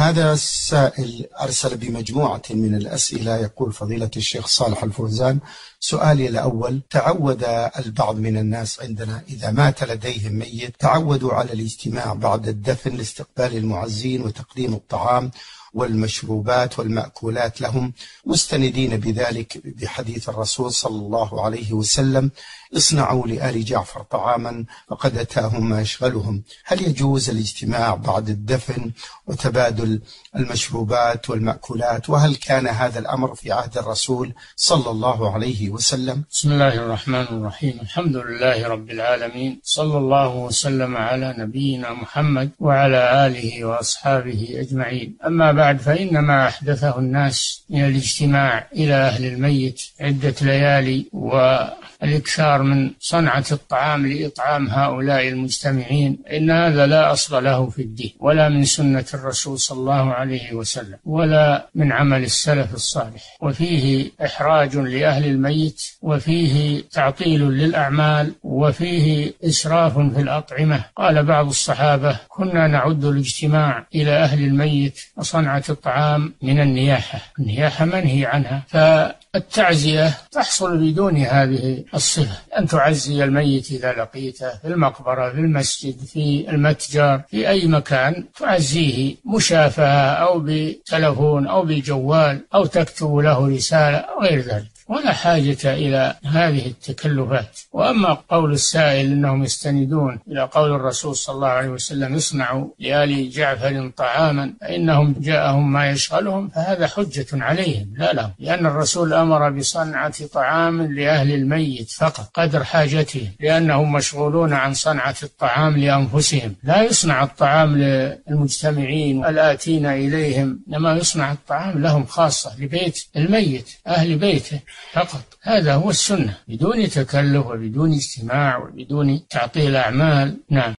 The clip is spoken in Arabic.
هذا السائل أرسل بمجموعة من الأسئلة. يقول فضيلة الشيخ صالح الفوزان سؤالي الأول تعود البعض من الناس عندنا إذا مات لديهم ميت تعودوا على الاجتماع بعد الدفن لاستقبال المعزين وتقديم الطعام والمشروبات والمأكولات لهم مستندين بذلك بحديث الرسول صلى الله عليه وسلم اصنعوا لآل جعفر طعاما فقد أتاهم ما يشغلهم هل يجوز الاجتماع بعد الدفن وتبادل المشروبات والمأكولات؟ وهل كان هذا الأمر في عهد الرسول صلى الله عليه وسلم؟ بسم الله الرحمن الرحيم. الحمد لله رب العالمين. صلى الله وسلم على نبينا محمد وعلى آله وأصحابه أجمعين. أما بعد فإنما أحدثه الناس من الاجتماع إلى أهل الميت عدة ليالي والإكثار من صنعة الطعام لإطعام هؤلاء المجتمعين إن هذا لا أصل له في الدين ولا من سنة الرسول صلى الله عليه وسلم ولا من عمل السلف الصالح. وفيه إحراج لأهل الميت وفيه تعطيل للأعمال وفيه إسراف في الأطعمة. قال بعض الصحابة كنا نعد الاجتماع إلى أهل الميت وصنعة الطعام من النياحة. النياحة منهي عنها. فالتعزية تحصل بدون هذه الصفة. أن تعزي الميت إذا لقيته في المقبرة في المسجد في المتجر في أي مكان تعزيه مشافهة أو بتلفون أو بجوال أو تكتب له رسالة أو غير ذلك. ولا حاجة إلى هذه التكلفات. وأما قول السائل أنهم يستندون إلى قول الرسول صلى الله عليه وسلم اصنعوا لآل جعفر طعاما فإنهم جاءهم ما يشغلهم فهذا حجة عليهم. لا لهم لأن الرسول أمر بصنعة طعام لأهل الميت فقط قدر حاجتهم لأنهم مشغولون عن صنعة الطعام لأنفسهم. لا يصنع الطعام للمجتمعين الآتين إليهم إنما يصنع الطعام لهم خاصة لبيت الميت أهل بيته فقط. هذا هو السنة بدون تكلف وبدون اجتماع وبدون تعطيل أعمال. نعم.